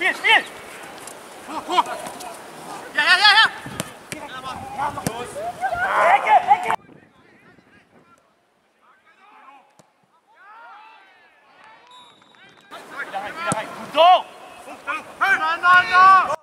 Spiel, Spiel! Ja, ja, ja, ja! Ecke, Ecke! Wieder rein, wieder rein. Gut so! Miteinander!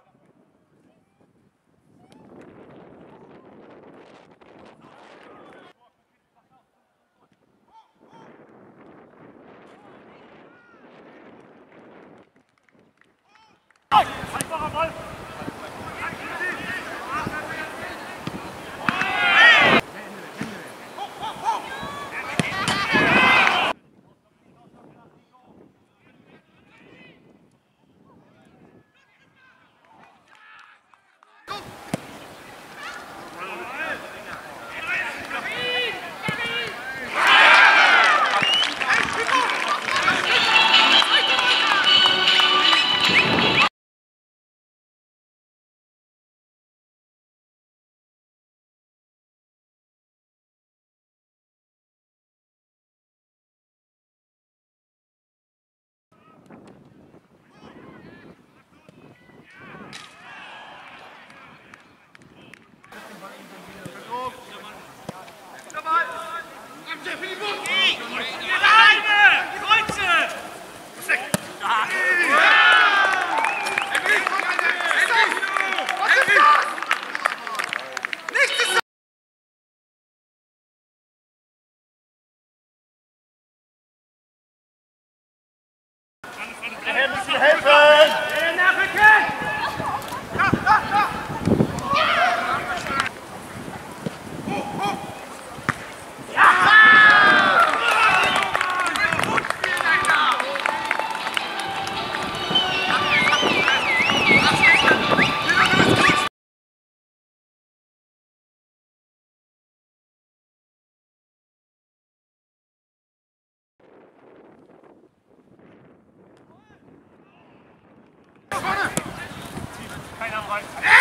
Like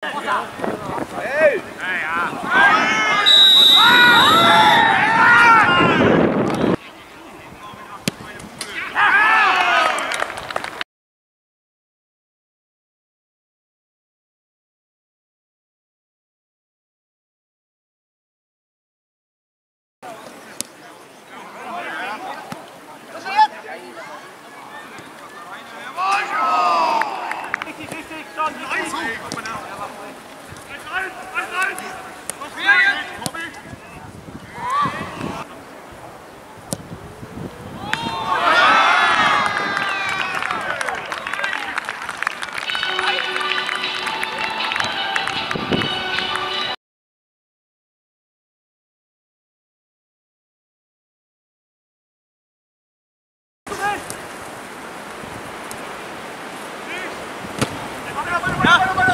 我打。Ja.